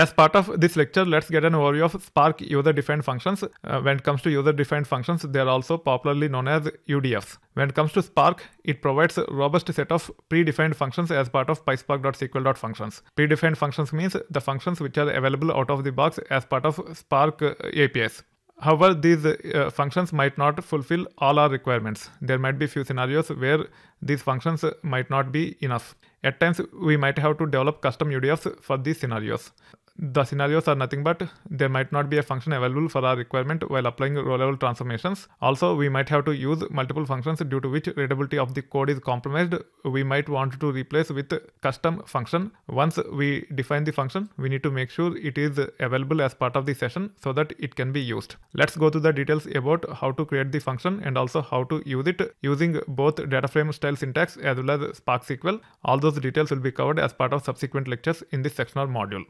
As part of this lecture, let's get an overview of Spark user-defined functions. Uh, when it comes to user-defined functions, they are also popularly known as UDFs. When it comes to Spark, it provides a robust set of predefined functions as part of PySpark.sql.functions. Predefined functions means the functions which are available out of the box as part of Spark uh, APIs. However, these uh, functions might not fulfill all our requirements. There might be few scenarios where these functions might not be enough. At times, we might have to develop custom UDFs for these scenarios the scenarios are nothing but there might not be a function available for our requirement while applying row level transformations. Also, we might have to use multiple functions due to which readability of the code is compromised. We might want to replace with custom function. Once we define the function, we need to make sure it is available as part of the session so that it can be used. Let's go to the details about how to create the function and also how to use it using both data frame style syntax as well as Spark SQL. All those details will be covered as part of subsequent lectures in this section or module.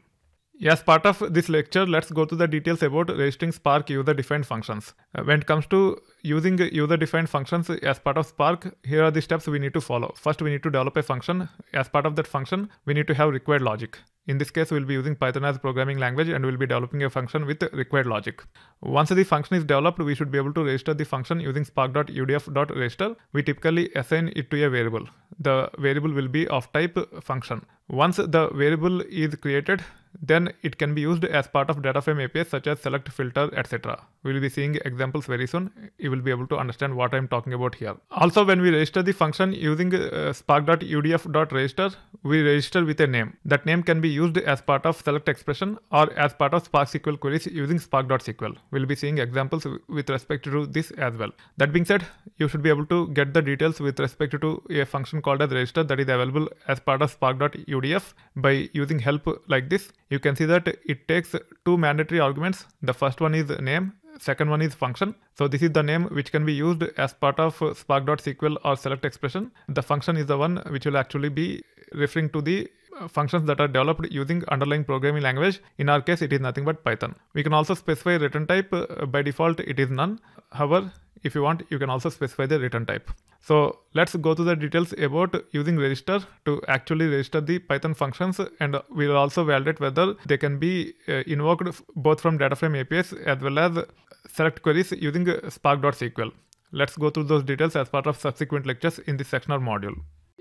As part of this lecture, let's go to the details about registering Spark user-defined functions. Uh, when it comes to using user-defined functions as part of Spark, here are the steps we need to follow. First, we need to develop a function. As part of that function, we need to have required logic. In this case, we'll be using Python as programming language and we'll be developing a function with required logic. Once the function is developed, we should be able to register the function using spark.udf.register. We typically assign it to a variable. The variable will be of type function. Once the variable is created, then it can be used as part of data frame APIs such as select, filter, etc. We will be seeing examples very soon. You will be able to understand what I'm talking about here. Also, when we register the function using uh, spark.udf.register, we register with a name. That name can be used as part of select expression or as part of Spark SQL queries using spark.sql. We'll be seeing examples with respect to this as well. That being said, you should be able to get the details with respect to a function called as register that is available as part of spark.udf by using help like this you can see that it takes two mandatory arguments. The first one is name, second one is function. So this is the name which can be used as part of spark.sql or select expression. The function is the one which will actually be referring to the functions that are developed using underlying programming language. In our case, it is nothing but Python. We can also specify return type. By default, it is none. However, if you want, you can also specify the return type. So let's go to the details about using register to actually register the Python functions and we'll also validate whether they can be uh, invoked both from data frame APIs as well as select queries using spark.sql. Let's go through those details as part of subsequent lectures in this section or module.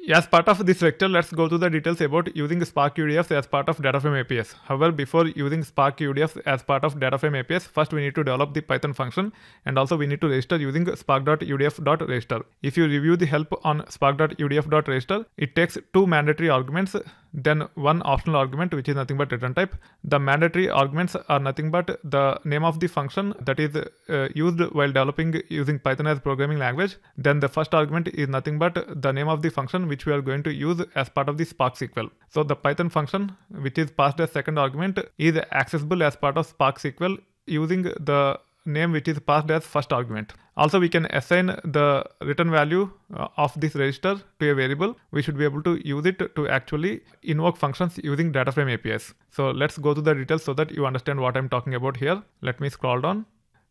As part of this lecture, let's go to the details about using Spark UDFs as part of DataFrame APIs. However, before using Spark UDFs as part of DataFrame APIs, first we need to develop the Python function and also we need to register using spark.udf.register. If you review the help on spark.udf.register, it takes two mandatory arguments then one optional argument which is nothing but return type. The mandatory arguments are nothing but the name of the function that is uh, used while developing using Python as programming language. Then the first argument is nothing but the name of the function which we are going to use as part of the Spark SQL. So the Python function which is passed as second argument is accessible as part of Spark SQL using the name which is passed as first argument. Also, we can assign the return value uh, of this register to a variable. We should be able to use it to actually invoke functions using data frame APIs. So let's go to the details so that you understand what I'm talking about here. Let me scroll down.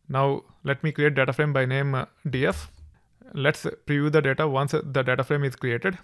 Now let me create data frame by name uh, df. Let's preview the data once the data frame is created.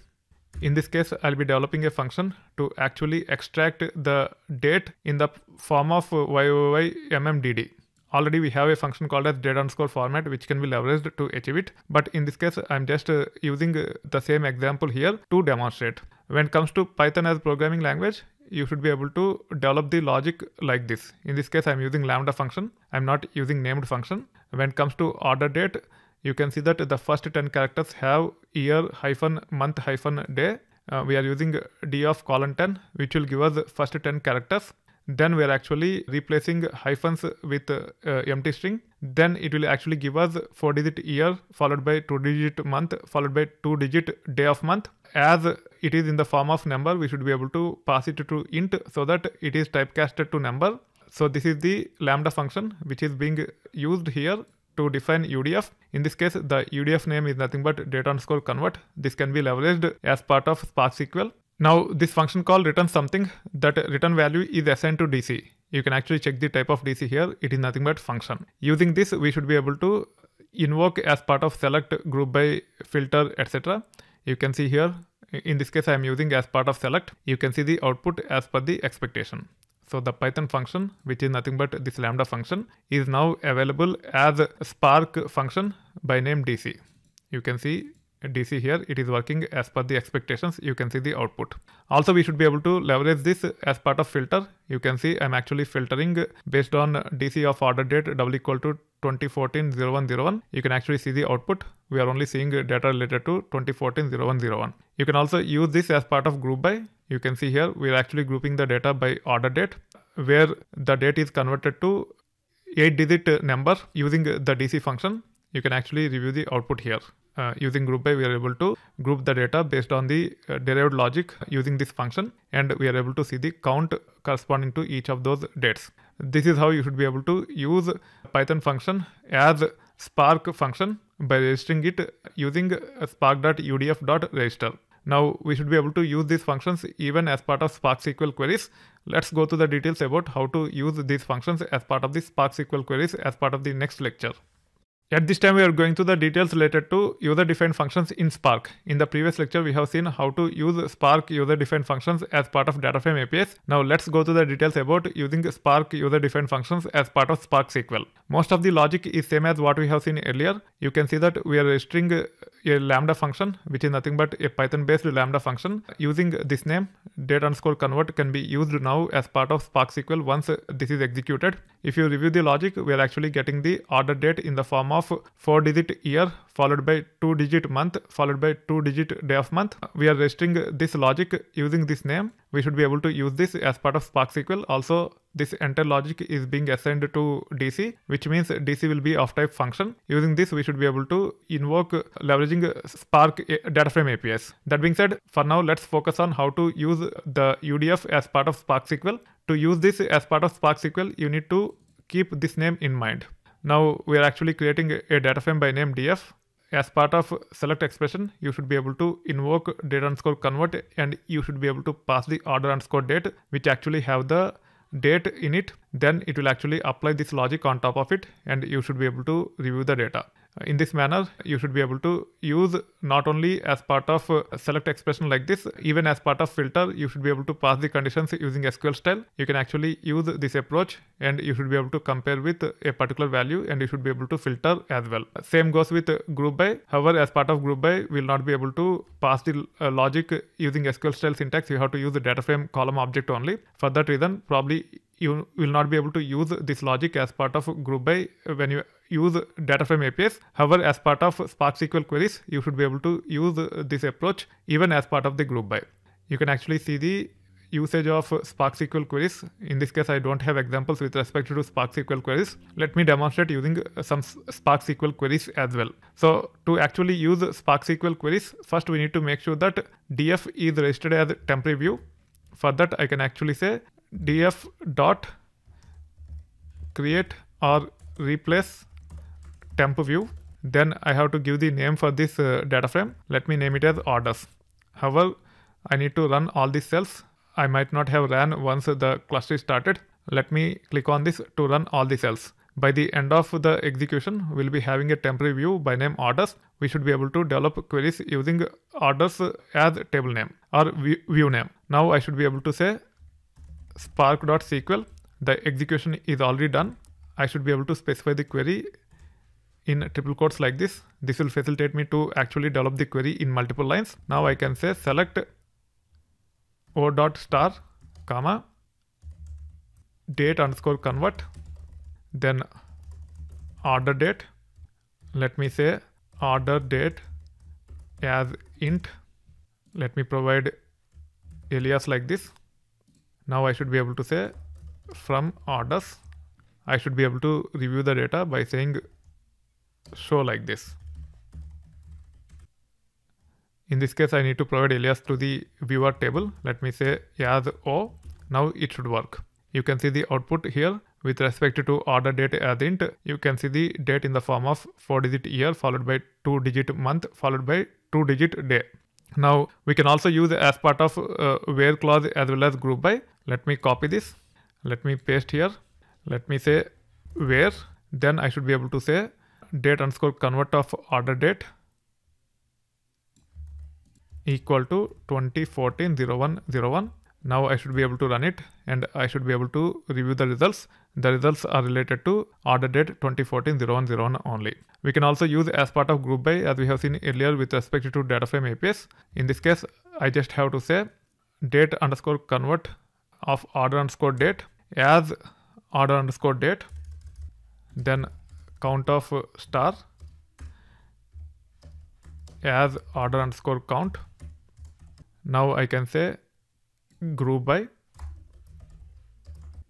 In this case, I'll be developing a function to actually extract the date in the form of YYYMMDD already we have a function called as date underscore format which can be leveraged to achieve it. But in this case i'm just uh, using uh, the same example here to demonstrate. When it comes to python as programming language you should be able to develop the logic like this. In this case i'm using lambda function. I'm not using named function. When it comes to order date you can see that the first 10 characters have year hyphen month hyphen day. Uh, we are using d of colon 10 which will give us first 10 characters then we are actually replacing hyphens with uh, empty string then it will actually give us 4 digit year followed by 2 digit month followed by 2 digit day of month as it is in the form of number we should be able to pass it to int so that it is typecasted to number so this is the lambda function which is being used here to define UDF. In this case, the UDF name is nothing but date underscore convert. This can be leveraged as part of Spark SQL. Now this function call returns something that return value is assigned to DC. You can actually check the type of DC here. It is nothing but function. Using this, we should be able to invoke as part of select group by filter, etc. You can see here, in this case, I am using as part of select. You can see the output as per the expectation. So the Python function, which is nothing but this lambda function, is now available as Spark function by name DC. You can see DC here, it is working as per the expectations. You can see the output. Also, we should be able to leverage this as part of filter. You can see I'm actually filtering based on DC of order date double equal to 2014 0101. You can actually see the output. We are only seeing data related to 2014 0101. You can also use this as part of group by. You can see here we are actually grouping the data by order date where the date is converted to 8 digit number using the DC function. You can actually review the output here uh, using group by we are able to group the data based on the uh, derived logic using this function and we are able to see the count corresponding to each of those dates. This is how you should be able to use Python function as Spark function by registering it using spark.udf.register. Now we should be able to use these functions even as part of Spark SQL queries. Let's go to the details about how to use these functions as part of the Spark SQL queries as part of the next lecture. At this time, we are going to the details related to user-defined functions in Spark. In the previous lecture, we have seen how to use Spark user-defined functions as part of DataFrame APIs. Now let's go to the details about using Spark user-defined functions as part of Spark SQL. Most of the logic is same as what we have seen earlier. You can see that we are registering a lambda function, which is nothing but a Python-based lambda function. Using this name, date underscore convert can be used now as part of Spark SQL once this is executed. If you review the logic, we are actually getting the order date in the form of 4 digit year followed by 2 digit month followed by 2 digit day of month. We are registering this logic using this name. We should be able to use this as part of Spark SQL. Also, this entire logic is being assigned to DC, which means DC will be of type function. Using this, we should be able to invoke leveraging Spark data frame APIs. That being said, for now, let's focus on how to use the UDF as part of Spark SQL. To use this as part of Spark SQL, you need to keep this name in mind. Now we are actually creating a data frame by name df. As part of select expression, you should be able to invoke date underscore convert and you should be able to pass the order underscore date, which actually have the date in it. Then it will actually apply this logic on top of it and you should be able to review the data. In this manner, you should be able to use not only as part of uh, select expression like this, even as part of filter, you should be able to pass the conditions using SQL style. You can actually use this approach and you should be able to compare with a particular value and you should be able to filter as well. Same goes with uh, group by. However, as part of group by, we'll not be able to pass the uh, logic using SQL style syntax. You have to use the data frame column object only. For that reason, probably you will not be able to use this logic as part of group by when you use data frame APIs. However, as part of Spark SQL queries, you should be able to use this approach even as part of the group by. You can actually see the usage of Spark SQL queries. In this case, I don't have examples with respect to Spark SQL queries. Let me demonstrate using some Spark SQL queries as well. So to actually use Spark SQL queries, first we need to make sure that df is registered as temporary view. For that, I can actually say df dot create or replace temp view. Then I have to give the name for this uh, data frame. Let me name it as orders. However, I need to run all these cells. I might not have ran once the cluster is started. Let me click on this to run all the cells. By the end of the execution, we'll be having a temporary view by name orders. We should be able to develop queries using orders as table name or view name. Now I should be able to say spark.sql. The execution is already done. I should be able to specify the query in triple quotes like this. This will facilitate me to actually develop the query in multiple lines. Now I can say select o dot star comma date underscore convert then order date let me say order date as int let me provide alias like this now I should be able to say from orders I should be able to review the data by saying show like this. In this case, I need to provide alias to the viewer table. Let me say as O. Now it should work. You can see the output here with respect to order date as int. You can see the date in the form of 4 digit year followed by 2 digit month followed by 2 digit day. Now we can also use as part of uh, where clause as well as group by. Let me copy this. Let me paste here. Let me say where. Then I should be able to say date underscore convert of order date equal to 2014 0101 now I should be able to run it and I should be able to review the results. The results are related to order date 2014 0101 only. We can also use as part of group by as we have seen earlier with respect to data frame APIs. In this case, I just have to say date underscore convert of order underscore date as order underscore date then count of star. As order underscore count. Now I can say group by.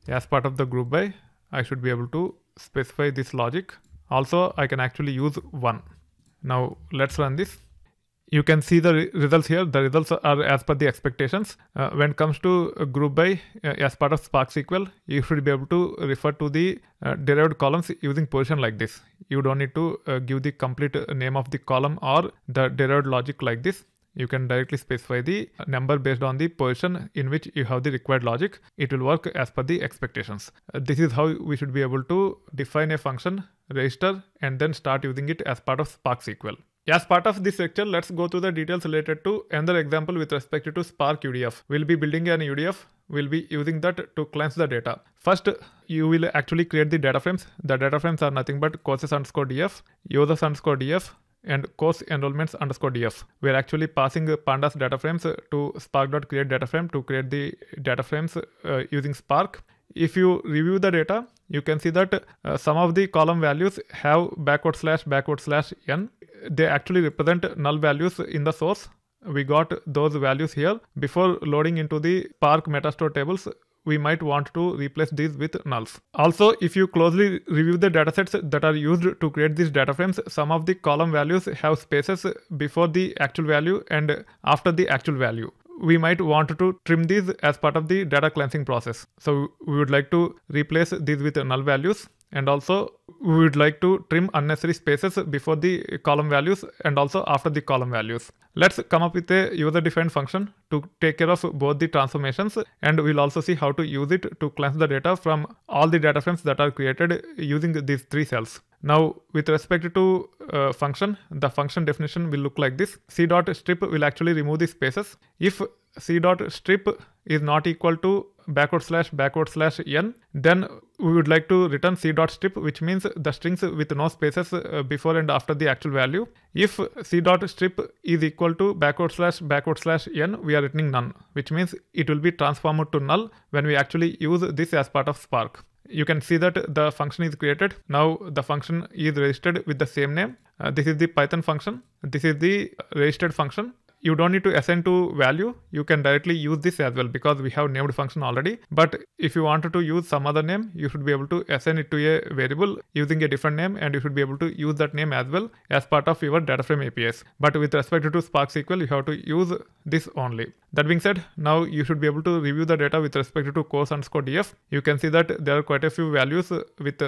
As part of the group by I should be able to specify this logic. Also I can actually use one. Now let's run this you can see the re results here the results are as per the expectations uh, when it comes to group by uh, as part of spark sql you should be able to refer to the uh, derived columns using position like this you don't need to uh, give the complete name of the column or the derived logic like this you can directly specify the number based on the position in which you have the required logic. It will work as per the expectations. Uh, this is how we should be able to define a function, register, and then start using it as part of Spark SQL. As part of this lecture, let's go through the details related to another example with respect to Spark UDF. We'll be building an UDF. We'll be using that to cleanse the data. First, you will actually create the data frames. The data frames are nothing but courses underscore df, users underscore df, and course enrollments underscore df. We're actually passing pandas data frames to spark.create data frame to create the data frames uh, using Spark. If you review the data, you can see that uh, some of the column values have backward slash backward slash n. They actually represent null values in the source. We got those values here. Before loading into the Spark Metastore tables, we might want to replace these with nulls. Also, if you closely review the datasets that are used to create these data frames, some of the column values have spaces before the actual value and after the actual value. We might want to trim these as part of the data cleansing process. So we would like to replace these with null values and also we would like to trim unnecessary spaces before the column values and also after the column values. Let's come up with a user defined function to take care of both the transformations and we'll also see how to use it to cleanse the data from all the data frames that are created using these three cells. Now with respect to uh, function, the function definition will look like this. c dot strip will actually remove the spaces. If c dot strip is not equal to backward slash backward slash n then we would like to return c dot strip which means the strings with no spaces uh, before and after the actual value if c dot strip is equal to backward slash backward slash n we are returning none which means it will be transformed to null when we actually use this as part of spark you can see that the function is created. Now the function is registered with the same name. Uh, this is the python function. This is the registered function you don't need to assign to value. You can directly use this as well because we have named function already. But if you wanted to use some other name you should be able to assign it to a variable using a different name and you should be able to use that name as well as part of your data frame apis but with respect to spark sql you have to use this only. That being said now you should be able to review the data with respect to course underscore df you can see that there are quite a few values with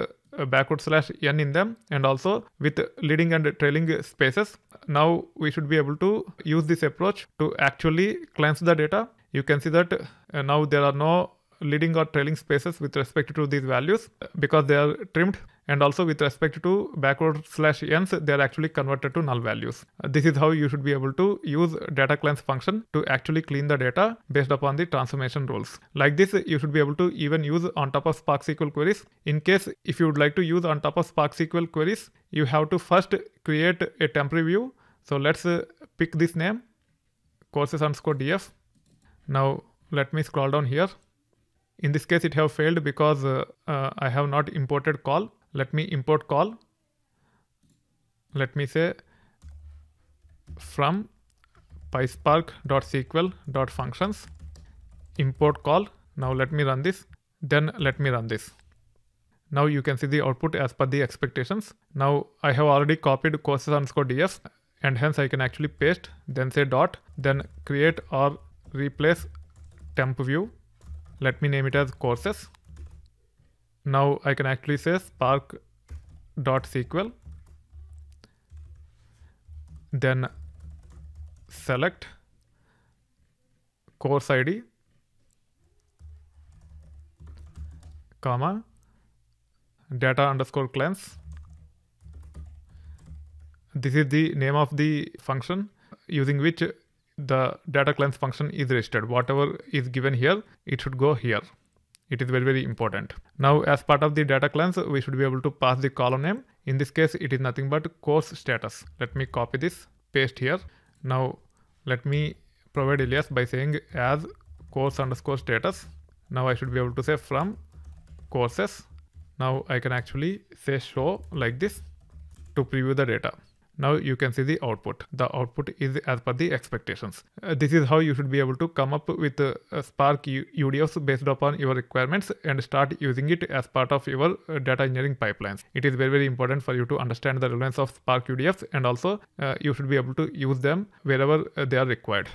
backward slash n in them and also with leading and trailing spaces. Now we should be able to use this approach to actually cleanse the data. You can see that uh, now there are no leading or trailing spaces with respect to these values because they are trimmed and also with respect to backward slash ends they are actually converted to null values. This is how you should be able to use data cleanse function to actually clean the data based upon the transformation rules. Like this you should be able to even use on top of spark sql queries. In case if you would like to use on top of spark sql queries you have to first create a temporary view so let's uh, pick this name courses underscore df now let me scroll down here. In this case it have failed because uh, uh, I have not imported col. Let me import col. Let me say from pyspark.sql.functions import col. Now let me run this. Then let me run this. Now you can see the output as per the expectations. Now i have already copied courses underscore df and hence i can actually paste then say dot then create or replace temp view. Let me name it as courses. Now I can actually say spark dot sql then select course id comma data underscore cleanse this is the name of the function using which the data cleanse function is registered. Whatever is given here, it should go here. It is very, very important. Now, as part of the data cleanse, we should be able to pass the column name. In this case, it is nothing but course status. Let me copy this, paste here. Now, let me provide alias by saying as course underscore status. Now I should be able to say from courses. Now I can actually say show like this to preview the data. Now you can see the output. The output is as per the expectations. Uh, this is how you should be able to come up with uh, Spark UDFs based upon your requirements and start using it as part of your uh, data engineering pipelines. It is very very important for you to understand the relevance of Spark UDFs and also uh, you should be able to use them wherever uh, they are required.